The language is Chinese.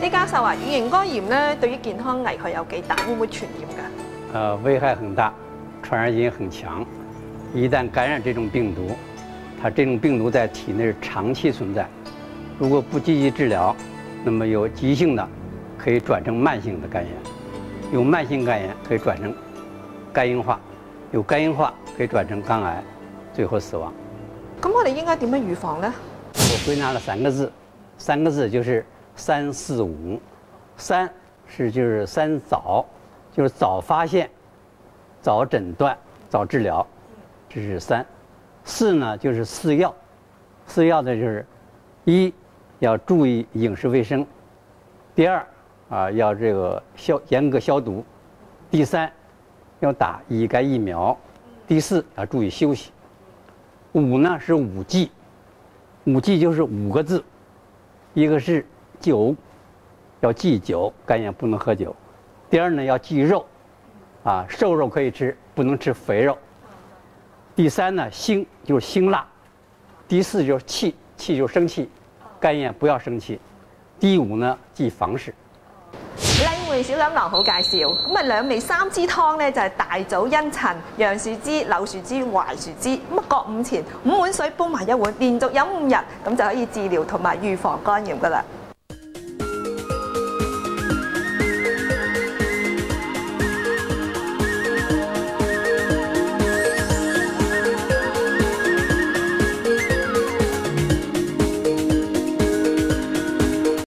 李教授啊，乙型肝炎咧對於健康危害有幾大？會唔會傳染㗎？呃，危害很大，傳染性很強。一旦感染這種病毒，它這種病毒在體內長期存在，如果不積極治療，那麼有急性的可以轉成慢性的肝炎，有慢性肝炎可以轉成肝硬化，有肝硬化可以轉成肝癌，最後死亡。咁我哋應該點樣預防呢？我歸納了三個字，三個字就是三四五。三是就是三早，就是早发现、早诊断、早治疗，这是三。四呢就是四要，四要的就是一要注意饮食卫生，第二啊要这个消严格消毒，第三要打乙肝疫苗，第四要注意休息。五呢是五忌，五忌就是五个字，一个是酒，要忌酒，肝炎不能喝酒；第二呢要忌肉，啊瘦肉可以吃，不能吃肥肉；第三呢辛就是辛辣；第四就是气，气就是生气，肝炎不要生气；第五呢忌房事。靚妹小錦囊好介绍，咁啊兩味三支湯咧就係大枣、茵陳、楊樹枝、柳樹枝、槐樹枝，咁啊各五钱，五碗水煲埋一碗，連續飲五日，咁就可以治療同埋預防肝炎噶啦。